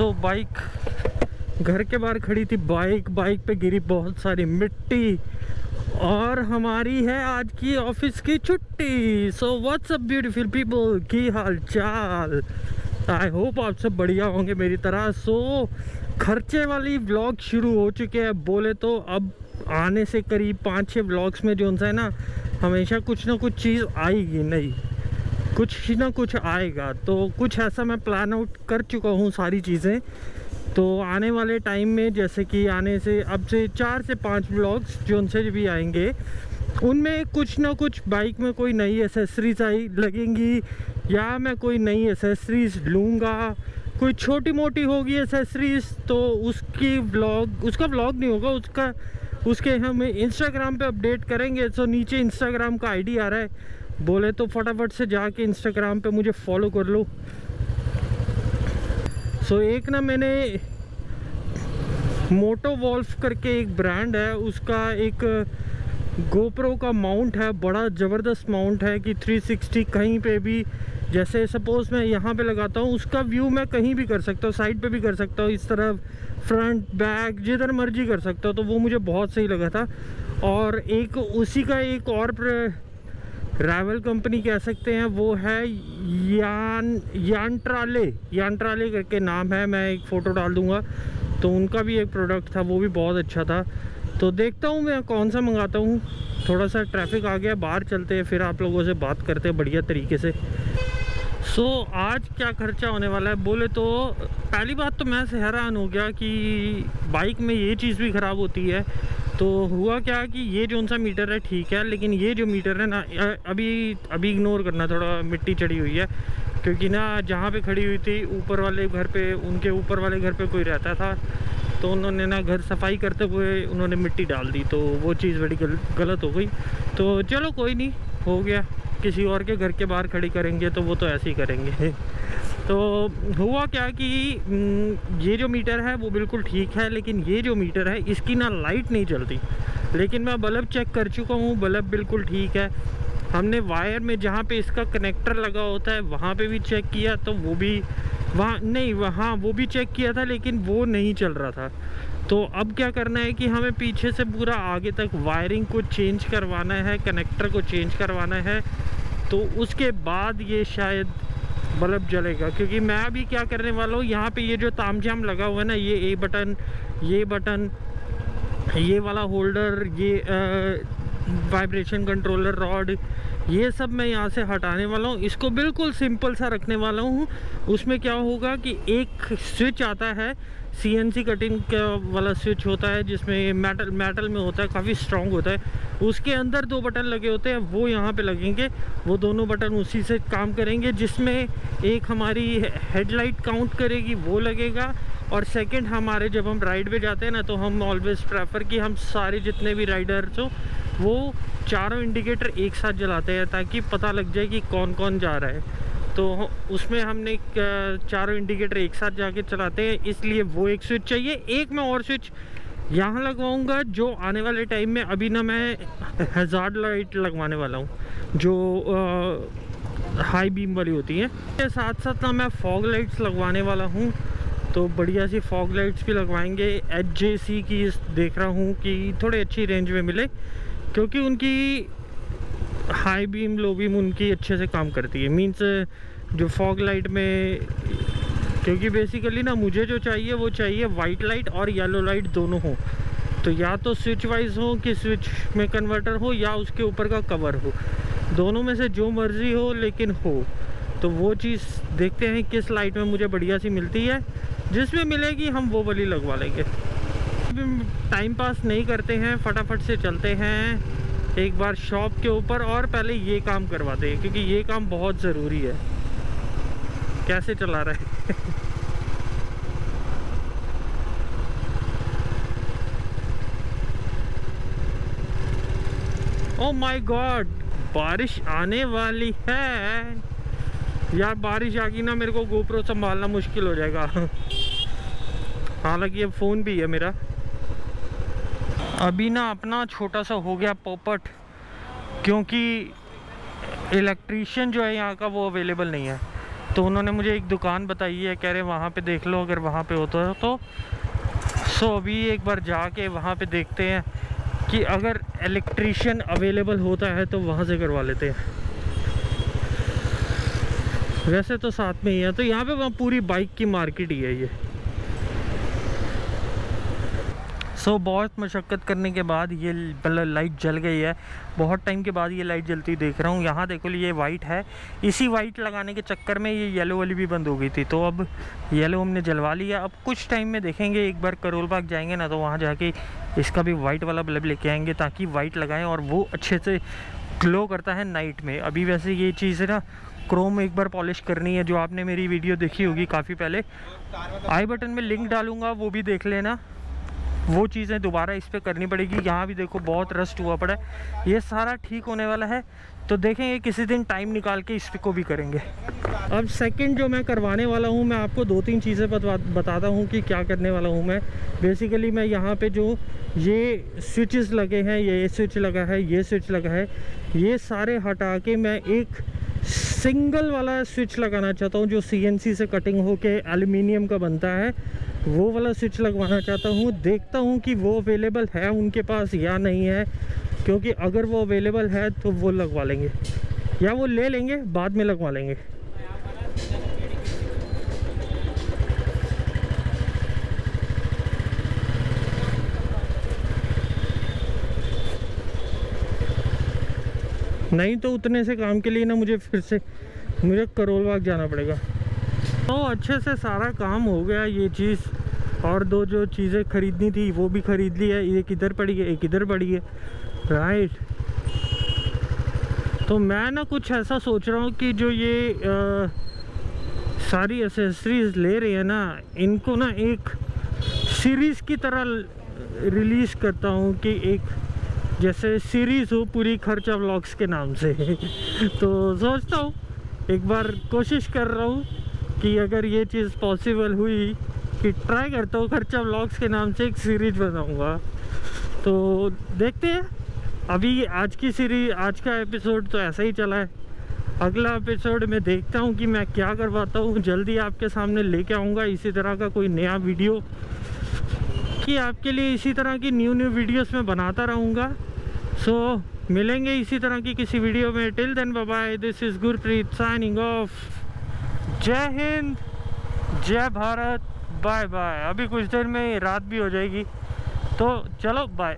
सो bike घर के बाहर खड़ी थी बाइक बाइक पे गिरी बहुत सारी मिट्टी और हमारी है आज की ऑफ़िस की छुट्टी। So what's up beautiful people की हाल चाल आई होप आप सब बढ़िया होंगे मेरी तरह। सो so, खर्चे वाली ब्लॉग शुरू हो चुके हैं। बोले तो अब आने से करीब पाँच छः ब्लॉग्स में जो है ना हमेशा कुछ ना कुछ चीज़ आएगी नहीं। कुछ ही ना कुछ आएगा। तो कुछ ऐसा मैं प्लान आउट कर चुका हूँ सारी चीज़ें। तो आने वाले टाइम में जैसे कि आने से, अब से चार से पाँच ब्लॉग्स जो उनसे भी आएँगे, उनमें कुछ ना कुछ बाइक में कोई नई एसेसरीज आई लगेंगी, या मैं कोई नई एसेसरीज लूँगा। कोई छोटी मोटी होगी एसेसरीज तो उसकी ब्लॉग उसका ब्लॉग नहीं होगा, उसका, उसके हम इंस्टाग्राम पे अपडेट करेंगे। तो नीचे इंस्टाग्राम का आईडी आ रहा है। बोले तो फटाफट से जाके इंस्टाग्राम पे मुझे फॉलो कर लो। सो so, एक ना मैंने मोटो वॉल्फ करके एक ब्रांड है उसका एक गोप्रो का माउंट है बड़ा ज़बरदस्त माउंट है कि 360 कहीं पे भी जैसे सपोज़ मैं यहाँ पे लगाता हूँ उसका व्यू मैं कहीं भी कर सकता हूँ साइड पे भी कर सकता हूँ इस तरफ़ फ्रंट बैक जिधर मर्ज़ी कर सकता हूँ तो वो मुझे बहुत सही लगा था। और एक उसी का एक और रावल कंपनी कह सकते हैं वो है यान यानट्राले यानट्राले करके नाम है मैं एक फ़ोटो डाल दूँगा। तो उनका भी एक प्रोडक्ट था वो भी बहुत अच्छा था। तो देखता हूँ मैं कौन सा मंगाता हूँ। थोड़ा सा ट्रैफ़िक आ गया बाहर चलते हैं फिर आप लोगों से बात करते हैं बढ़िया तरीके से। सो so, आज क्या खर्चा होने वाला है? बोले तो पहली बात तो मैं हैरान हो गया कि बाइक में ये चीज़ भी ख़राब होती है। तो हुआ क्या कि ये जो सा मीटर है ठीक है लेकिन ये जो मीटर है ना अभी अभी इग्नोर करना थोड़ा मिट्टी चढ़ी हुई है क्योंकि ना जहाँ पे खड़ी हुई थी ऊपर वाले घर पे उनके ऊपर वाले घर पे कोई रहता था तो उन्होंने ना घर सफ़ाई करते हुए उन्होंने मिट्टी डाल दी तो वो चीज़ बड़ी गल, गलत हो गई। तो चलो कोई नहीं हो गया किसी और के घर के बाहर खड़ी करेंगे तो वो तो ऐसे ही करेंगे। तो हुआ क्या कि ये जो मीटर है वो बिल्कुल ठीक है, लेकिन ये जो मीटर है, इसकी ना लाइट नहीं चलती। लेकिन मैं बल्ब चेक कर चुका हूँ, बल्ब बिल्कुल ठीक है। हमने वायर में जहाँ पे इसका कनेक्टर लगा होता है, वहाँ पे भी चेक किया तो वो भी, वहाँ, नहीं, वहाँ वो भी चेक किया था, लेकिन वो नहीं चल रहा था। तो अब क्या करना है कि हमें पीछे से पूरा आगे तक वायरिंग को चेंज करवाना है, कनेक्टर को चेंज करवाना है। तो उसके बाद ये शायद बल्ब जलेगा। क्योंकि मैं अभी क्या करने वाला हूँ, यहाँ पे ये जो ताम झाम लगा हुआ है ना, ये ए बटन ये बटन ये वाला होल्डर ये वाइब्रेशन कंट्रोलर रॉड ये सब मैं यहाँ से हटाने वाला हूँ। इसको बिल्कुल सिंपल सा रखने वाला हूँ। उसमें क्या होगा कि एक स्विच आता है। सीएनसी कटिंग का वाला स्विच होता है, जिसमें मेटल मेटल में होता है, काफ़ी स्ट्रॉन्ग होता है। उसके अंदर दो बटन लगे होते हैं, वो यहाँ पे लगेंगे। वो दोनों बटन उसी से काम करेंगे, जिसमें एक हमारी हेडलाइट काउंट करेगी, वो लगेगा। और सेकंड हमारे जब हम राइड पे जाते हैं ना तो हम ऑलवेज प्रेफर कि हम सारे जितने भी राइडर्स हो, वो चारों इंडिकेटर एक साथ जलाते हैं ताकि पता लग जाए कि कौन कौन जा रहा है। तो उसमें हमने चारों इंडिकेटर एक साथ जाके चलाते हैं इसलिए वो एक स्विच चाहिए। एक मैं और स्विच यहाँ लगवाऊँगा जो आने वाले टाइम में अभी ना मैं हज़ार लाइट लगवाने वाला हूँ जो आ, हाई बीम वाली होती है। के साथ साथ ना मैं फॉग लाइट्स लगवाने वाला हूँ तो बढ़िया सी फॉग लाइट्स भी लगवाएँगे। एच जे सी की देख रहा हूँ कि थोड़े अच्छी रेंज में मिले। क्योंकि उनकी हाई बीम लो बीम उनकी अच्छे से काम करती है। मीन्स जो फॉग लाइट में, क्योंकि बेसिकली ना मुझे जो चाहिए, वो चाहिए वाइट लाइट और येलो लाइट दोनों हो। तो या तो स्विच वाइज हो कि स्विच में कन्वर्टर हो, या उसके ऊपर का कवर हो। दोनों में से जो मर्ज़ी हो, लेकिन हो। तो वो चीज़ देखते हैं किस लाइट में मुझे बढ़िया सी मिलती है। जिसमें मिलेगी, हम वो वाली लगवा लेंगे। टाइम पास नहीं करते हैं, फटाफट से चलते हैं, एक बार शॉप के ऊपर और पहले ये काम करवा दे, क्योंकि ये काम बहुत ज़रूरी है। कैसे चला रहा है? ओ माय गॉड बारिश आने वाली है। यार, बारिश आ गई ना, मेरे को गोप्रो संभालना मुश्किल हो जाएगा। हालाँकि ये फ़ोन भी है मेरा। अभी ना अपना छोटा सा हो गया पोपट, क्योंकि इलेक्ट्रीशियन जो है यहाँ का वो अवेलेबल नहीं है। तो उन्होंने मुझे एक दुकान बताई है, कह रहे वहाँ पे देख लो, अगर वहाँ पे होता है तो। सो अभी एक बार जाके वहाँ पे देखते हैं कि अगर इलेक्ट्रीशियन अवेलेबल होता है तो वहाँ से करवा लेते हैं। वैसे तो साथ में ही है तो यहाँ पे वहाँ पूरी बाइक की मार्केट ही है ये। सो so, बहुत मशक्क़त करने के बाद ये लाइट जल गई है। बहुत टाइम के बाद ये लाइट जलती देख रहा हूँ। यहाँ देखो ये वाइट है। इसी वाइट लगाने के चक्कर में ये येलो वाली भी बंद हो गई थी। तो अब येलो हमने जलवा लिया। अब कुछ टाइम में देखेंगे एक बार करोल बाग जाएँगे ना तो वहाँ जाके इसका भी वाइट वाला बल्ब लेके आएँगे ताकि वाइट लगाएँ और वो अच्छे से ग्लो करता है नाइट में। अभी वैसे ये चीज़ ना क्रोम एक बार पॉलिश करनी है। जो आपने मेरी वीडियो देखी होगी काफ़ी पहले। आई बटन में लिंक डालूँगा वो भी देख लेना। वो चीज़ें दोबारा इस पर करनी पड़ेगी। यहाँ भी देखो बहुत रस्ट हुआ पड़ा है। ये सारा ठीक होने वाला है। तो देखेंगे किसी दिन टाइम निकाल के इस को भी करेंगे। अब सेकंड जो मैं करवाने वाला हूँ, मैं आपको दो तीन चीज़ें बता बताता हूँ कि क्या करने वाला हूँ मैं। बेसिकली मैं यहाँ पे जो ये स्विचेस लगे हैं, ये स्विच लगा है, ये स्विच लगा है, ये सारे हटा के मैं एक सिंगल वाला स्विच लगाना चाहता हूँ, जो सीएनसी से कटिंग होके एल्यूमिनियम का बनता है। वो वाला स्विच लगवाना चाहता हूँ, देखता हूँ कि वो अवेलेबल है उनके पास या नहीं है, क्योंकि अगर वो अवेलेबल है तो वो लगवा लेंगे। या वो ले लेंगे, बाद में लगवा लेंगे। नहीं तो उतने से काम के लिए ना मुझे फिर से, मुझे करोल बाग जाना पड़ेगा। तो अच्छे से सारा काम हो गया ये चीज़। और दो जो चीज़ें ख़रीदनी थी वो भी ख़रीद ली है। एक इधर पड़ी है एक इधर पड़ी है। राइट तो मैं ना कुछ ऐसा सोच रहा हूँ कि जो ये आ, सारी एसेसरीज ले रही है ना इनको ना एक सीरीज़ की तरह रिलीज़ करता हूँ कि एक जैसे सीरीज़ हो पूरी खर्चा ब्लॉग्स के नाम से। तो सोचता हूँ एक बार कोशिश कर रहा हूँ। कि अगर ये चीज़ पॉसिबल हुई कि ट्राई करता हूँ खर्चा ब्लॉग्स के नाम से एक सीरीज़ बनाऊँगा। तो देखते हैं। अभी आज की सीरीज़ आज का एपिसोड तो ऐसा ही चला है। अगला एपिसोड में देखता हूँ कि मैं क्या करवाता हूँ। जल्दी आपके सामने लेके आऊँगा इसी तरह का कोई नया वीडियो कि आपके लिए इसी तरह की न्यू न्यू वीडियोस में बनाता रहूँगा। सो so, मिलेंगे इसी तरह की किसी वीडियो में। Till then bye this is Gurpreet signing off Jai Hind, Jai Bharat, bye bye. अभी कुछ देर में रात भी हो जाएगी तो चलो बाय।